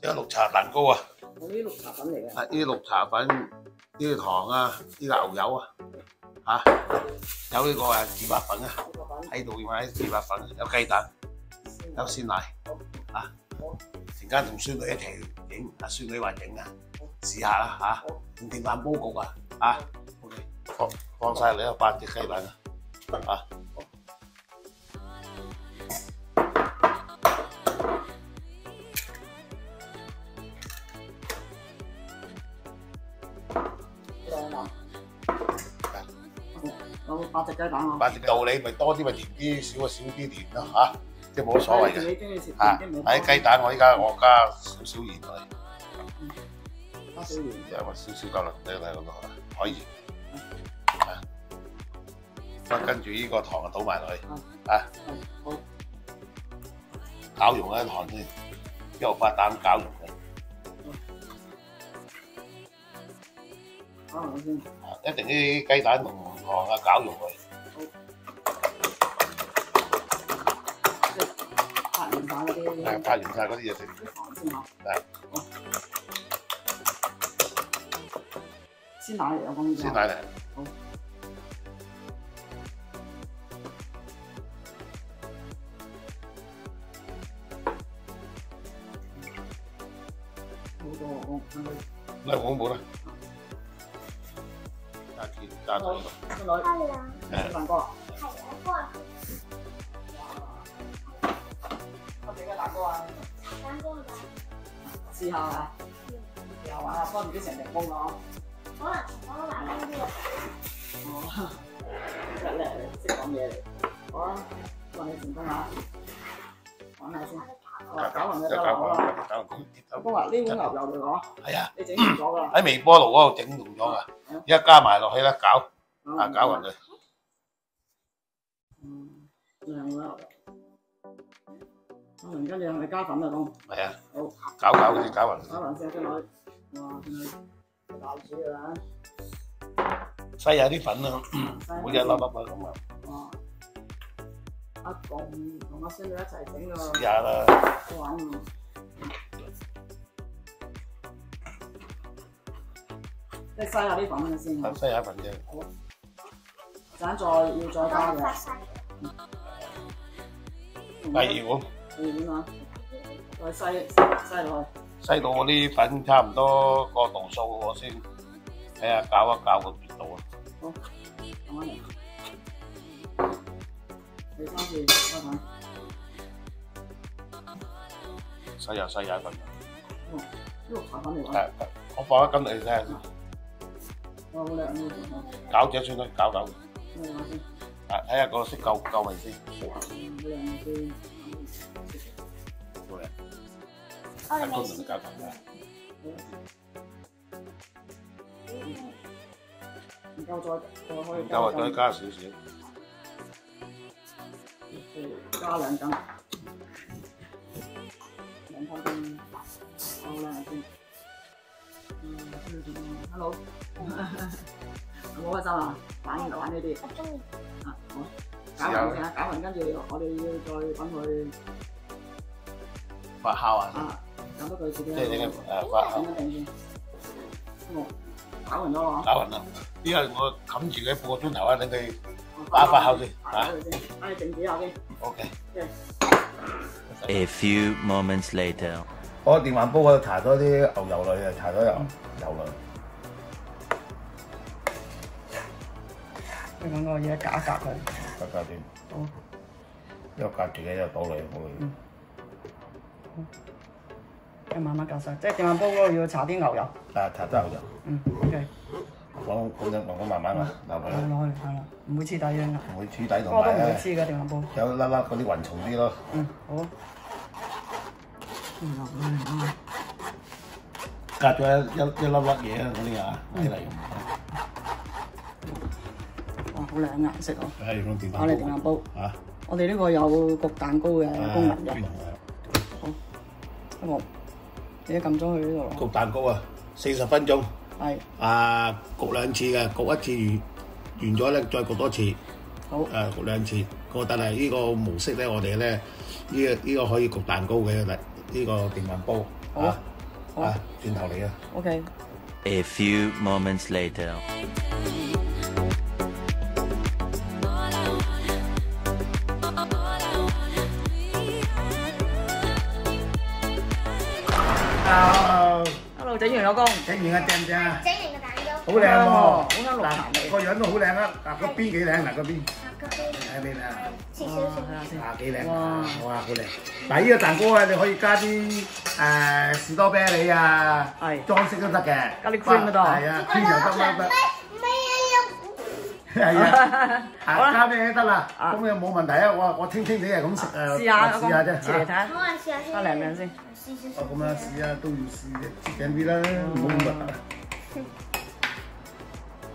整蛋糕啊，整個綠茶蛋糕啊，我呢啲綠茶粉嚟嘅，啊呢啲綠茶粉，呢啲糖啊，呢個牛油啊，嚇、有呢個啊自白粉。啊，喺度要買啲自白粉，有雞蛋，有鮮奶，啊，陣間同孫女一齊影，阿孫女話影啊，試下啦嚇，用電飯煲焗啊，啊，OK，放放曬你有八隻雞蛋啊，啊。隻雞蛋啊，八隻道理咪多啲咪甜啲，少啊少啲甜咯嚇，即係冇乜所謂嘅。自己中意食啊，甜啲咪喺雞蛋我依家我加少少鹽落去，加少鹽，因為少少夠啦，你睇嗰度可以。啊，咁跟住呢個糖啊倒埋落去，啊，好，攪溶一糖先，一號八蛋攪溶佢，可能先，啊一定啲雞蛋同糖啊攪溶佢，係拍完晒嗰啲嘢先。啲糖先嚇，係好鮮奶嚟，我講呢啲鮮奶嚟，好多我講，冇啦，加錢加糖，孫女，係啊，誒蛋試下啊，試下玩下，不過唔知成唔成功咯。可能我買翻啲哦，叻叻，識講嘢。好啊，祝你成功啊！玩下先。我話搞勻就得啦，好啦。搞搞老公話呢碗牛油嚟講，係啊，你整完咗㗎。喺微波爐嗰度整溶咗噶，而家加埋落去啦，攪啊攪勻佢。嗯，靚啦跟住係咪加粉啊？公，係啊，好，搞搞先，搞勻佢，搞勻先，跟女。哇，跟女鬧煮㗎啦。篩下啲粉啊，每一粒粒啊咁啊，哇！阿公同阿孫女一齊整㗎試下啦。好玩喎。即係篩下啲粉先，啊，篩下粉啫，陣再要再加嘅。第二碗再篩篩落去。篩到我啲粉差唔多個度數，我先睇下搞一搞個熱度啊。咁樣嚟。第三次加粉，篩下篩下粉，呢個茶粉嚟誒講，，我放一斤你睇下，哇好靚呢個，攪隻算啦，攪攪，咩話先？啊睇下個色夠唔夠味先，好靚先。好靚，我哋一公同未試你攪攪嘅，唔夠再再可以唔夠啊再加少少，加兩羹，兩羹先，好靚先。嗯，hello，好開心啊！玩玩呢啲。我中意，啊，好，搞勻先啊，搞勻跟住我哋要再等佢發酵啊，啊，等多佢自己即係呢個誒發酵整一定先。好，搞勻咗啦攪勻啦。依家我冚住佢半個鐘頭啊，等佢嗬，發發酵先發佢先，等你靜止下先。OK。A few moments later. 我電飯煲嗰度搽多啲牛油落去，搽多油油落去。你揾個嘢夾一夾佢，格格啲，好，一個格住嘅就倒落去，倒落去。你慢慢夾晒，即係電飯煲嗰度要搽啲牛油。啊，搽啲牛油，嗯，OK，放咁樣放咁慢慢啊，流落落去，落去係啦，唔會黐底嘅，唔會黐底同不過都唔會黐嘅電飯煲。有粒粒嗰啲雲蟲啲咯。嗯，好。嗯嗯嗯，隔咗一一一粒粒嘢啊，嗰啲啊，起嚟。哇，好靚顏色啊！係用電我哋電飯煲，啊，我哋呢個有焗蛋糕嘅功能嘅。我你撳咗去呢度咯。焗蛋糕啊，四十分鐘，係，啊焗兩次嘅，焗一次完完咗咧，再焗多次，好，誒焗兩次。個但係呢個模式咧，我哋咧呢個呢個可以焗蛋糕嘅，呢個電飯煲。好啊好。啊，轉頭嚟啊！OK，A few moments later. 啊，hello，整完老公，整完啊，正唔正啊？整完個蛋糕，好靚喎，好香綠茶味嗱個樣都好靚啊！嗱個邊幾靚嗱個邊，嗰邊睇邊啊？切少哇，少。啊幾靚哇啊！哇好靚！嗱呢個蛋糕啊，你可以加啲誒士多啤梨啊，係裝飾都得嘅。加啲 cream 嗰度係啊，cream 又得啦得。咩係啊，好啦啊加咩都得啦，啊咁又冇問題啊！我我清清地係咁食誒，試下，試下啫嚇。切嚟睇下，好啊，試下先。加靚唔靚先？試少少。哦咁啊試下都要試嘅，切緊啲啦，唔好咁密啊！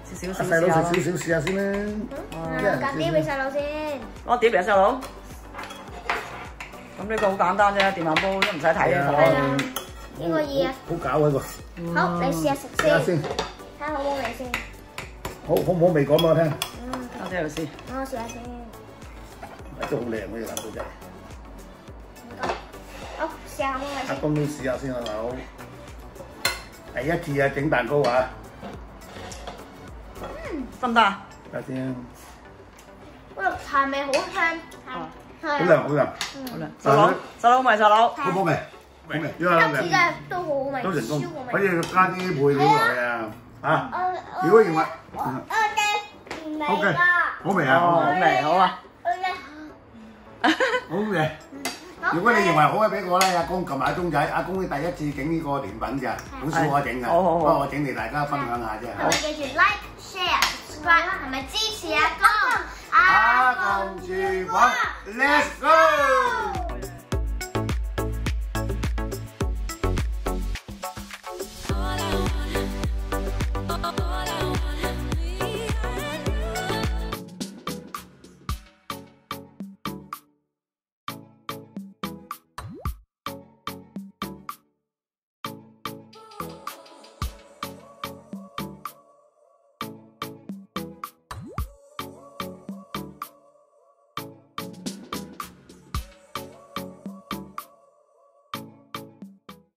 切少少阿細佬試下咯食少少試下先啦。嗯，夾啲俾細佬先。攞碟嚟啊，細佬。咁呢個好簡單啫，電飯煲都唔使睇嘅。係啊係啊，呢個易啊。好搞啊個，好，你試下食試下先，先，睇下好唔好味先。好好唔好味講俾我聽，嗯，我喺度試。我試下先。都好靚嗰隻蛋糕仔。唔該。好，試下好唔好味阿先。公都試下先啊，大佬。第一次啊整蛋糕啊，得唔得啊？睇下先，嗰綠茶味好香，啊係好靚好靚，好啦，細佬，細佬咪細佬。好唔好味？好味，因為今次真係都好好味，都成功超好，可味。以加啲配料落去啊，啊，我如果認為我我嘅唔，OK，味啦。好味哦，好啊，味，好啊。我嘅好味。如果你認為好嘅，俾我咧，阿公撳埋鐘仔，阿公第一次整呢個甜品㗎，好少我整㗎，好好好不過我整嚟大家分享下啫係咪嚇。記住 like、share、subscribe 係咪支持阿公？阿公廚房，Let's go！